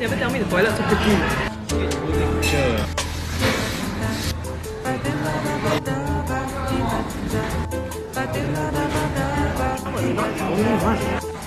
never tell me the toilet so pretty. Sure. How about not the only one?